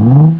Oh.